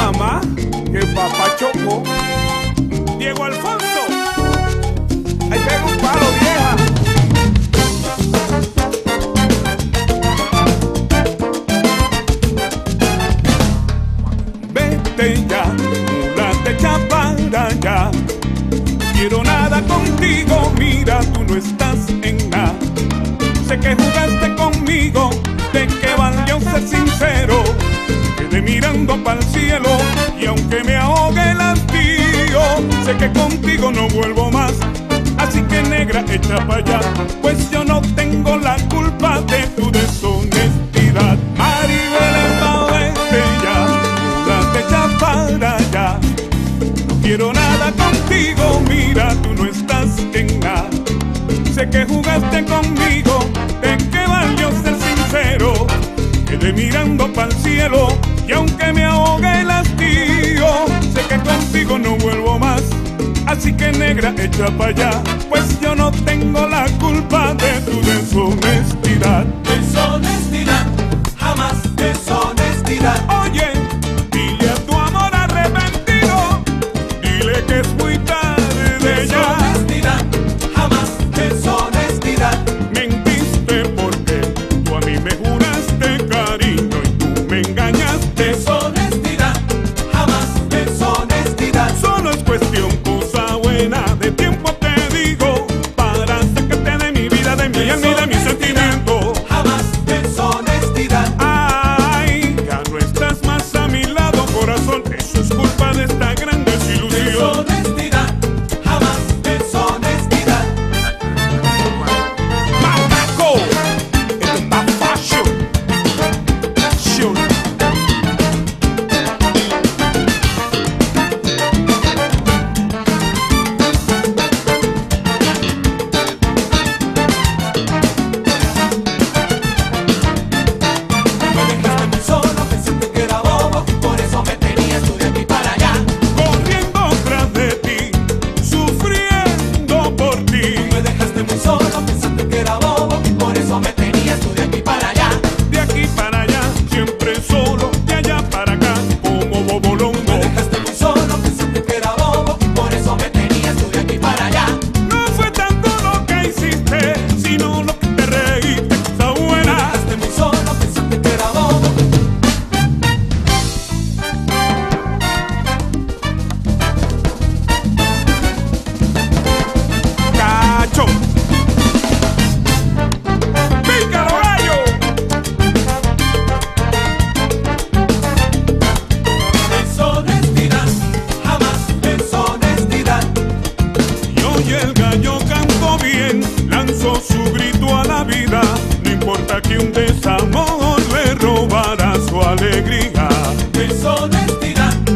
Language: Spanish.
mamá que papá chocó. Diego Alfonso, ahí pega un palo vieja. Vete ya, mula echa para ya. Quiero nada contigo, mira, tú no estás en nada. Sé que jugaste sé que contigo no vuelvo más. Así que negra, echa para allá, pues yo no tengo la culpa de tu deshonestidad. Maribel vete ya, date echa para allá. No quiero nada contigo, mira, tú no estás en nada. Sé que jugaste conmigo, de que valió ser sincero. Quedé mirando para el cielo y aunque me ahogue negra, echa para allá, pues yo no tengo la culpa de tu Navidad.